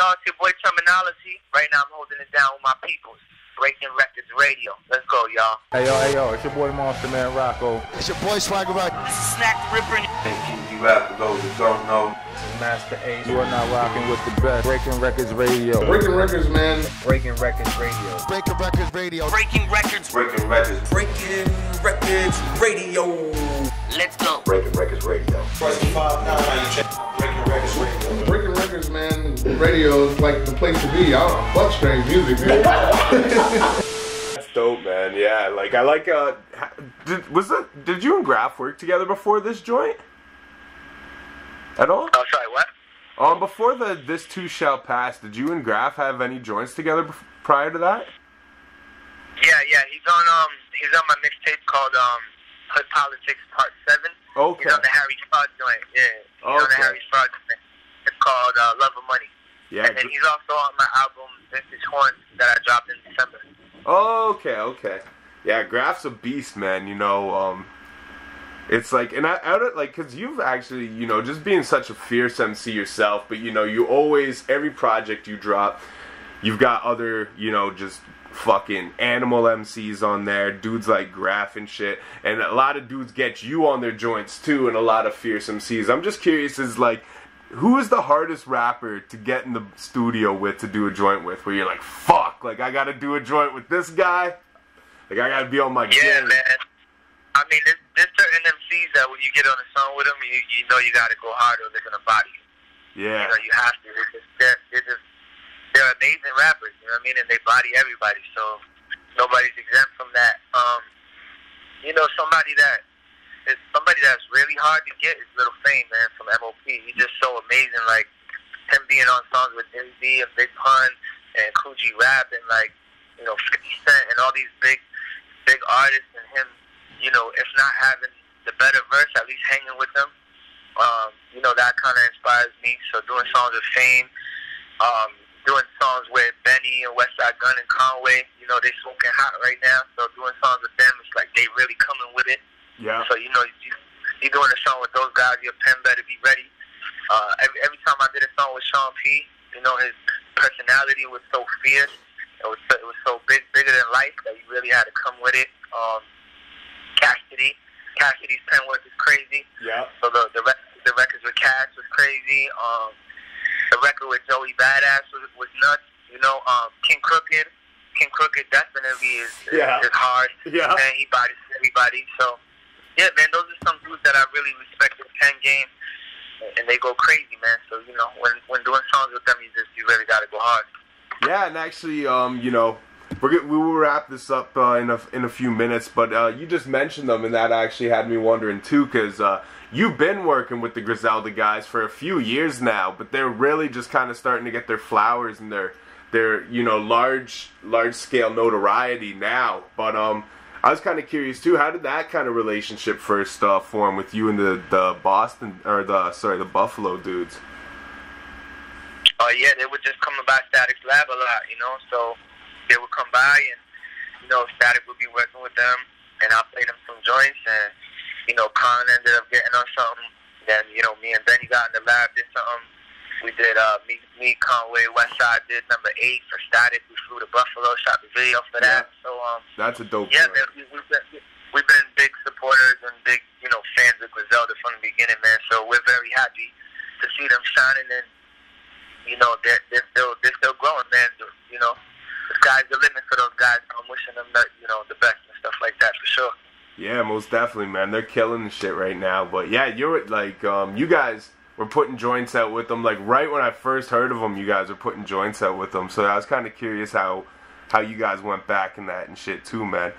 y'all? It's your boy Termanology. Right now, I'm holding it down with my peoples. Breaking Wreckords Radio. Let's go, y'all. Hey yo, hey yo, it's your boy Monster Man Rocco. It's your boy Swagger Rock. This is Snack Ripper. Hey, you rap for those who don't know. Masta Ace. You are now rocking with the best. Breaking Wreckords Radio. Breaking records, man. Breaking Wreckords Radio. Breaking Wreckords Radio. Breaking Wreckords. Breaking Wreckords. Breaking Wreckords Radio. Let's go. Breaking Wreckords Radio. Breaking Wreckords Radio. Breaking records, man. Radio is like the place to be. I don't know. Fuck strange music, man. That's dope, man. Yeah, like I like. Uh, did was that? Did you and Grafh work together before this joint? At all? Oh, sorry, what? Um, before the this too shall pass, did you and Grafh have any joints together bef- prior to that? Yeah, yeah. He's on um he's on my mixtape called um Hood Politics Part Seven. Okay. He's on the Harry Fraud joint. Yeah. He's on the Okay. Harry Fraud joint. It's called uh, Love of Money. Yeah. and then he's also on my album Vintage Horn that I dropped in December. Okay, okay. Yeah, Grafh's a beast, man. You know, um, it's like, and I, I don't like, cause you've actually, you know, just being such a fierce MC yourself, but you know, you always, every project you drop, you've got other, you know, just fucking animal MCs on there, dudes like Grafh and shit, and a lot of dudes get you on their joints too, and a lot of fierce MCs. I'm just curious, is like, who is the hardest rapper to get in the studio with to do a joint with? Where you're like, fuck, like I gotta do a joint with this guy, like I gotta be on my game. Yeah, game. man. I mean, there's, there's certain MCs that when you get on a song with them, you, you know you got to go hard or they're gonna body you. Yeah, You know, you have to. They're just, they're, they're just, they're amazing rappers. You know what I mean? And they body everybody, so nobody's exempt from that. Um, you know, somebody that is somebody hard to get is Little Fame, man, from MOP. He's just so amazing. Like him being on songs with MZ and Big Pun and Kool G Rap and like you know 50 Cent and all these big, big artists and him. You know, if not having the better verse, at least hanging with them. Um, you know, that kind of inspires me. So doing songs with Fame, um, doing songs with Benny and Westside Gun and Conway, you know, they smoking hot right now. So doing songs with them, it's like they really coming with it. yeah, So, you know, you, you doing a song with those guys, your pen better be ready. Uh, every, every time I did a song with Sean P, you know, his personality was so fierce. It was so, it was so big, bigger than life that you really had to come with it. Um, Cassidy, Cassidy's pen work is crazy. yeah, So the the, rec- the records with Cash was crazy. Um, the record with Joey Badass was, was nuts. You know, um, King Crooked, King Crooked definitely is is, Yeah. is hard. Yeah. man, he bodies everybody. So yeah, man, those are some dudes that I really respect in pen game, and they go crazy, man. So you know, when when doing songs with them, you just you really got to go hard. yeah. And actually, um, you know, we're we will wrap this up uh, in a in a few minutes. But uh, you just mentioned them, and that actually had me wondering too, because uh, you've been working with the Griselda guys for a few years now, but they're really just kind of starting to get their flowers and their their you know large large scale notoriety now. But um. I was kind of curious too. How did that kind of relationship first uh, form with you and the, the Boston or the sorry the Buffalo dudes? uh, yeah, they would just come by Statik's lab a lot, you know. So they would come by, and you know, Statik would be working with them, and I played them some joints, and you know, Khan ended up getting on something. Then you know, me and Benny got in the lab, did something. We did uh, me, me, Conway, Westside did number eight for Statik. We flew to Buffalo, shot the video for that. So um, That's a dope. yeah, man, we, we've been we've been big supporters and big you know fans of Griselda from the beginning, man. So we're very happy to see them shining, and you know they're they're still they're still growing, man. You know, the sky's the limit for those guys. I'm wishing them the, you know the best and stuff like that for sure. Yeah, most definitely, man. They're killing the shit right now. But yeah, you're like, um, you guys were putting joints out with them. Like right when I first heard of them, you guys were putting joints out with them. So I was kind of curious how how you guys went back in that and shit too, man.